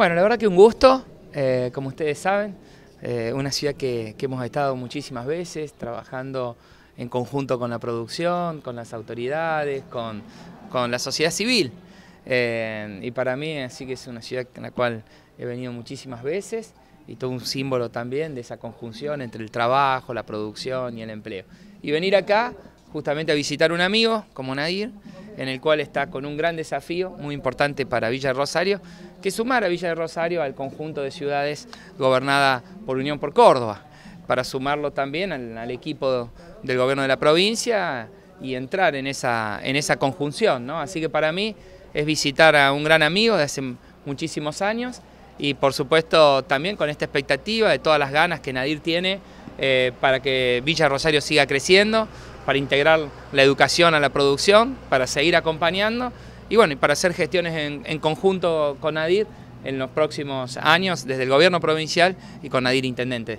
Bueno, la verdad que un gusto, eh, como ustedes saben, eh, una ciudad que, hemos estado muchísimas veces trabajando en conjunto con la producción, con las autoridades, con, la sociedad civil. Eh, y para mí así que es una ciudad en la cual he venido muchísimas veces y todo un símbolo también de esa conjunción entre el trabajo, la producción y el empleo. Y venir acá justamente a visitar un amigo como Nadir, en el cual está con un gran desafío muy importante para Villa Rosario, que sumar a Villa de Rosario al conjunto de ciudades gobernada por Unión por Córdoba, para sumarlo también al, equipo del gobierno de la provincia y entrar en esa, en esa conjunción. ¿no? Así que para mí es visitar a un gran amigo de hace muchísimos años y por supuesto también con esta expectativa de todas las ganas que Nadir tiene eh, para que Villa Rosario siga creciendo, para integrar la educación a la producción, para seguir acompañando y bueno, y para hacer gestiones en, conjunto con Nadir en los próximos años desde el gobierno provincial y con Nadir Intendente.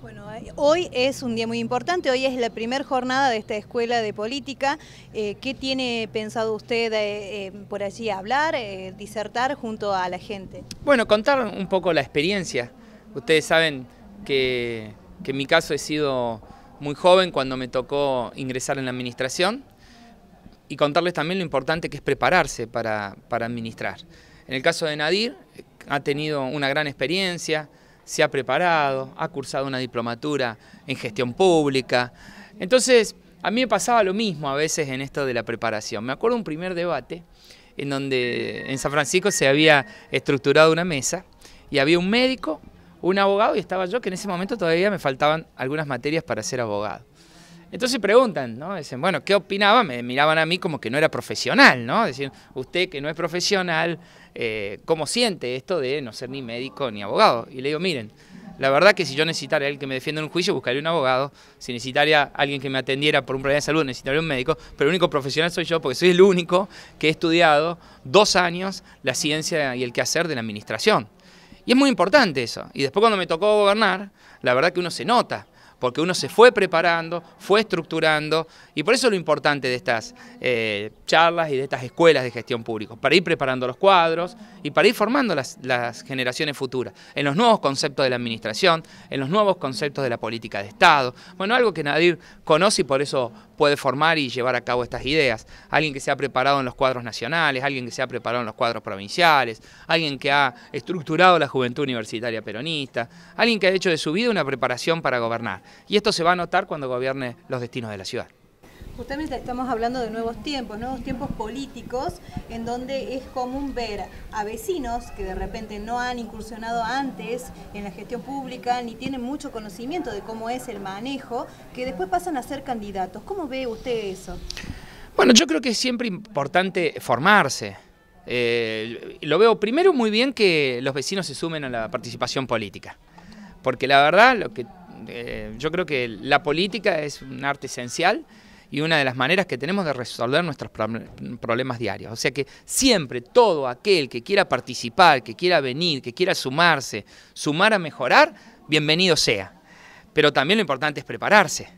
Bueno, eh, Hoy es un día muy importante, hoy es la primera jornada de esta escuela de política. Eh, ¿Qué tiene pensado usted eh, por allí hablar, disertar junto a la gente? Bueno, contar un poco la experiencia. Ustedes saben que, que en mi caso he sido muy joven cuando me tocó ingresar en la administración y contarles también lo importante que es prepararse para, administrar. En el caso de Nadir, ha tenido una gran experiencia, se ha preparado, ha cursado una diplomatura en gestión pública. Entonces, a mí me pasaba lo mismo a veces en esto de la preparación. Me acuerdo un primer debate en donde en San Francisco se había estructurado una mesa y había un médico, un abogado y estaba yo, que en ese momento todavía me faltaban algunas materias para ser abogado. Entonces preguntan, ¿no? Dicen, bueno, ¿qué opinaba? Me miraban a mí como que no era profesional, ¿no? Decían, usted que no es profesional, eh, ¿cómo siente esto de no ser ni médico ni abogado? Y le digo, miren, la verdad que si yo necesitara alguien que me defienda en un juicio, buscaría un abogado. Si necesitaría alguien que me atendiera por un problema de salud, necesitaría un médico. Pero el único profesional soy yo, porque soy el único que he estudiado dos años la ciencia y el quehacer de la administración. Y es muy importante eso. Y después cuando me tocó gobernar, la verdad que uno se nota porque uno se fue preparando, fue estructurando, y por eso lo importante de estas eh, charlas y de estas escuelas de gestión pública, para ir preparando los cuadros y para ir formando las, generaciones futuras, en los nuevos conceptos de la administración, en los nuevos conceptos de la política de Estado, bueno, algo que Nadir conoce y por eso puede formar y llevar a cabo estas ideas. Alguien que se ha preparado en los cuadros nacionales, alguien que se ha preparado en los cuadros provinciales, alguien que ha estructurado la juventud universitaria peronista, alguien que ha hecho de su vida una preparación para gobernar. Y esto se va a notar cuando gobierne los destinos de la ciudad. Justamente estamos hablando de nuevos tiempos, nuevos tiempos políticos, en donde es común ver a vecinos que de repente no han incursionado antes en la gestión pública, ni tienen mucho conocimiento de cómo es el manejo, que después pasan a ser candidatos. ¿Cómo ve usted eso? Bueno, yo creo que es siempre importante formarse. Eh, lo veo primero muy bien que los vecinos se sumen a la participación política, porque la verdad lo que eh, yo creo que la política es un arte esencial y una de las maneras que tenemos de resolver nuestros problemas diarios. O sea que siempre todo aquel que quiera participar, que quiera venir, que quiera sumarse, sumar a mejorar, bienvenido sea. Pero también lo importante es prepararse,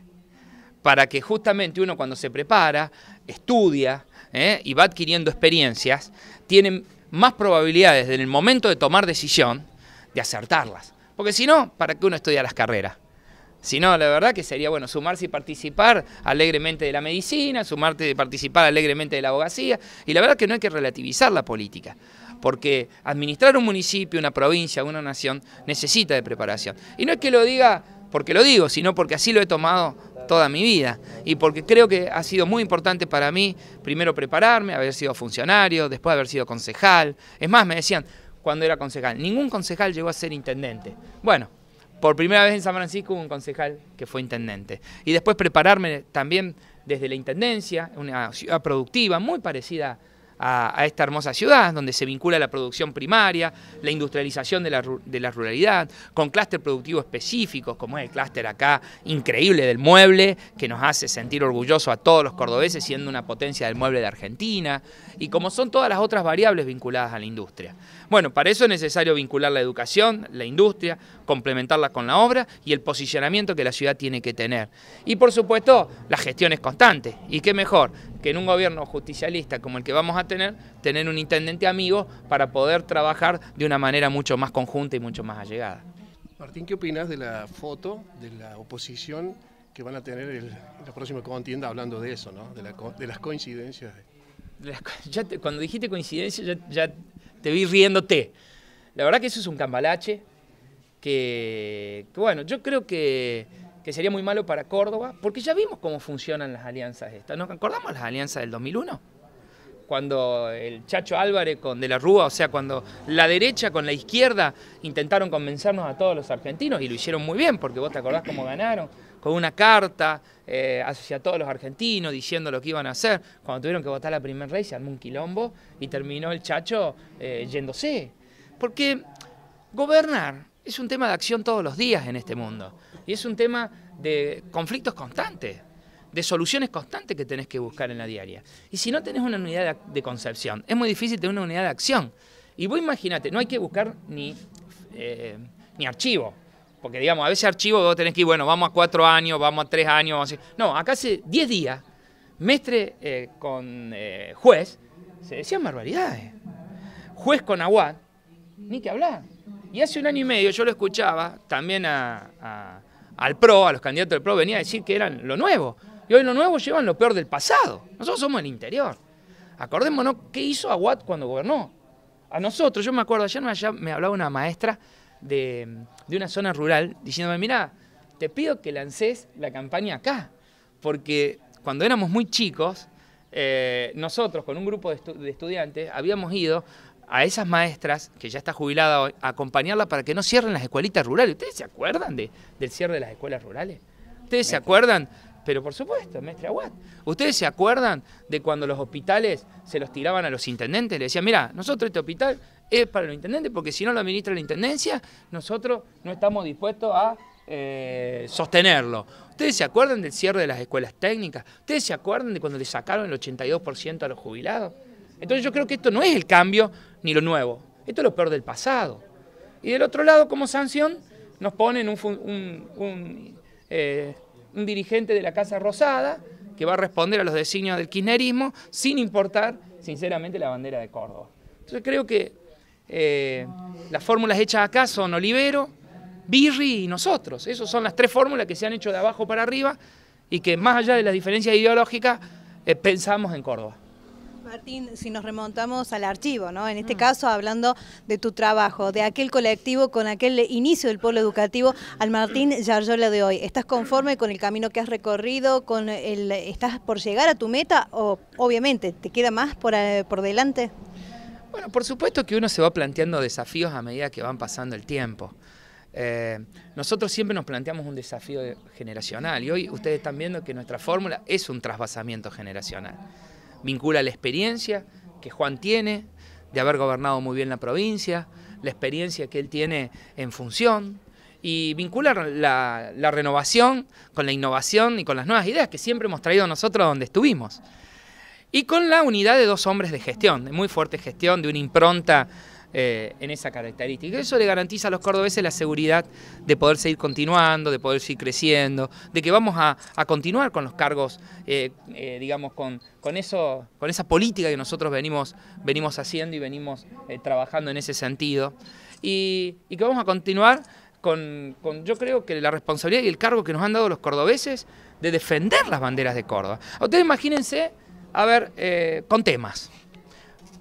para que justamente uno cuando se prepara, estudia ¿eh? y va adquiriendo experiencias, tiene más probabilidades en el momento de tomar decisión de acertarlas. Porque si no, ¿para qué uno estudia las carreras? Sino la verdad que sería bueno sumarse y participar alegremente de la medicina, sumarte y participar alegremente de la abogacía, y la verdad que no hay que relativizar la política, porque administrar un municipio, una provincia, una nación necesita de preparación. Y no es que lo diga porque lo digo, sino porque así lo he tomado toda mi vida y porque creo que ha sido muy importante para mí primero prepararme, haber sido funcionario, después haber sido concejal. Es más, me decían cuando era concejal, ningún concejal llegó a ser intendente. Bueno, por primera vez en San Francisco hubo un concejal que fue intendente. Y después prepararme también desde la intendencia, una ciudad productiva muy parecida a, esta hermosa ciudad, donde se vincula la producción primaria, la industrialización de la, ruralidad, con clúster productivo específicos, como es el clúster acá increíble del mueble, que nos hace sentir orgullosos a todos los cordobeses siendo una potencia del mueble de Argentina, y como son todas las otras variables vinculadas a la industria. Bueno, para eso es necesario vincular la educación, la industria, complementarla con la obra y el posicionamiento que la ciudad tiene que tener. Y por supuesto, la gestión es constante. ¿Y qué mejor que en un gobierno justicialista como el que vamos a tener, tener un intendente amigo para poder trabajar de una manera mucho más conjunta y mucho más allegada. Martín, ¿qué opinas de la foto de la oposición que van a tener el, la próxima contienda hablando de eso, ¿no? de, las coincidencias? cuando dijiste coincidencia ya, te vi riéndote. La verdad que eso es un cambalache que, bueno, yo creo que, sería muy malo para Córdoba, porque ya vimos cómo funcionan las alianzas estas. ¿Nos acordamos las alianzas del 2001? Cuando el Chacho Álvarez con De la Rúa, o sea, cuando la derecha con la izquierda intentaron convencernos a todos los argentinos, y lo hicieron muy bien, porque vos te acordás cómo ganaron, con una carta eh, hacia todos los argentinos diciendo lo que iban a hacer. Cuando tuvieron que votar la primer rey se armó un quilombo y terminó el Chacho eh, yéndose. Porque gobernar es un tema de acción todos los días en este mundo. Y es un tema de conflictos constantes, de soluciones constantes que tenés que buscar en la diaria. Y si no tenés una unidad de, concepción, es muy difícil tener una unidad de acción. Y vos imagínate, no hay que buscar ni, eh, ni archivo. Porque digamos, a veces archivo vos tenés que ir, bueno, vamos a cuatro años, vamos a tres años, vamos a... No, acá hace diez días, Mestre eh, con eh, juez, se decían barbaridades. Juez con Aguad, ni que hablar. Y hace un año y medio yo lo escuchaba también al PRO, a los candidatos del PRO, venía a decir que eran lo nuevo. Y hoy lo nuevo llevan lo peor del pasado. Nosotros somos el interior. Acordémonos qué hizo Aguad cuando gobernó. A nosotros, yo me acuerdo, ayer me, hablaba una maestra de, una zona rural diciéndome, mira, te pido que lances la campaña acá. Porque cuando éramos muy chicos, eh, nosotros con un grupo de estudiantes habíamos ido a esas maestras, que ya está jubilada hoy, a acompañarla para que no cierren las escuelitas rurales. ¿Ustedes se acuerdan de, del cierre de las escuelas rurales? ¿Ustedes se acuerdan? Pero por supuesto, maestra Aguad. ¿Ustedes se acuerdan de cuando los hospitales se los tiraban a los intendentes? Le decían, mira, nosotros este hospital es para los intendentes porque si no lo administra la intendencia, nosotros no estamos dispuestos a eh, sostenerlo. ¿Ustedes se acuerdan del cierre de las escuelas técnicas? ¿Ustedes se acuerdan de cuando le sacaron el 82% a los jubilados? Entonces yo creo que esto no es el cambio ni lo nuevo, esto es lo peor del pasado. Y del otro lado, como sanción, nos ponen un, eh, dirigente de la Casa Rosada que va a responder a los designios del kirchnerismo sin importar, sinceramente, la bandera de Córdoba. Entonces creo que eh, las fórmulas hechas acá son Olivero, Birri y nosotros. Esas son las tres fórmulas que se han hecho de abajo para arriba y que más allá de las diferencias ideológicas, eh, pensamos en Córdoba. Martín, si nos remontamos al archivo, ¿no? En este mm. caso, hablando de tu trabajo, de aquel colectivo con aquel inicio del pueblo educativo, al Martín Yarjola de hoy, ¿estás conforme con el camino que has recorrido? Con el, ¿Estás por llegar a tu meta o obviamente te queda más por, eh, por delante? Bueno, por supuesto que uno se va planteando desafíos a medida que van pasando el tiempo. Eh, nosotros siempre nos planteamos un desafío generacional y hoy ustedes están viendo que nuestra fórmula es un trasvasamiento generacional vincula la experiencia que Juan tiene de haber gobernado muy bien la provincia, la experiencia que él tiene en función, y vincula la, renovación con la innovación y con las nuevas ideas que siempre hemos traído nosotros donde estuvimos. Y con la unidad de dos hombres de gestión, de muy fuerte gestión, de una impronta eh, en esa característica. Eso le garantiza a los cordobeses la seguridad de poder seguir continuando, de poder seguir creciendo, de que vamos a, continuar con los cargos, eh, eh, digamos, con, con, eso, con esa política que nosotros venimos, venimos haciendo y venimos trabajando en ese sentido. Y, que vamos a continuar con, con, yo creo que la responsabilidad y el cargo que nos han dado los cordobeses de defender las banderas de Córdoba. Ustedes imagínense, a ver, con temas.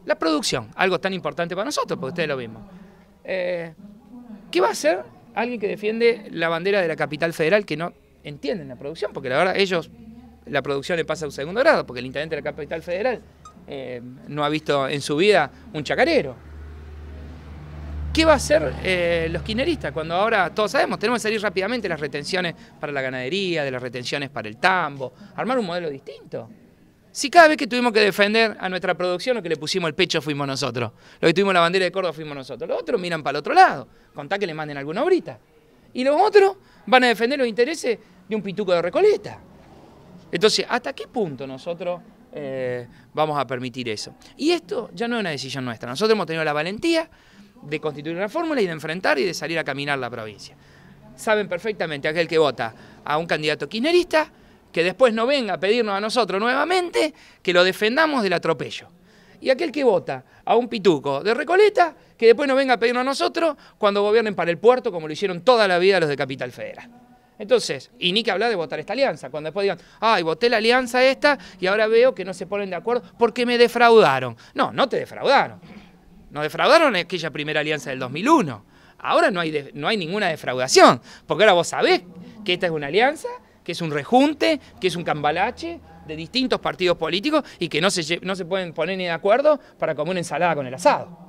La producción, algo tan importante para nosotros, porque ustedes lo mismo. Eh, ¿Qué va a hacer alguien que defiende la bandera de la capital federal que no entienden la producción? Porque la verdad, ellos, la producción le pasa a un segundo grado, porque el intendente de la capital federal eh, no ha visto en su vida un chacarero. ¿Qué va a hacer eh, los quineristas cuando ahora todos sabemos, tenemos que salir rápidamente de las retenciones para la ganadería, de las retenciones para el tambo, armar un modelo distinto? Si cada vez que tuvimos que defender a nuestra producción, lo que le pusimos el pecho fuimos nosotros. Lo que tuvimos la bandera de Córdoba fuimos nosotros. Los otros miran para el otro lado. Contá que le manden alguna obrita. Y los otros van a defender los intereses de un pituco de Recoleta. Entonces, ¿hasta qué punto nosotros eh, vamos a permitir eso? Y esto ya no es una decisión nuestra. Nosotros hemos tenido la valentía de constituir una fórmula y de enfrentar y de salir a caminar la provincia. Saben perfectamente aquel que vota a un candidato kirchnerista que después no venga a pedirnos a nosotros nuevamente que lo defendamos del atropello. Y aquel que vota a un pituco de Recoleta, que después no venga a pedirnos a nosotros cuando gobiernen para el puerto, como lo hicieron toda la vida los de Capital Federal. Entonces, y ni que hablar de votar esta alianza, cuando después digan, ay, voté la alianza esta y ahora veo que no se ponen de acuerdo porque me defraudaron. No, no te defraudaron. Nos defraudaron aquella primera alianza del 2001. Ahora no hay, no hay ninguna defraudación, porque ahora vos sabés que esta es una alianza, que es un rejunte, que es un cambalache de distintos partidos políticos y que no se, no se pueden poner ni de acuerdo para comer una ensalada con el asado.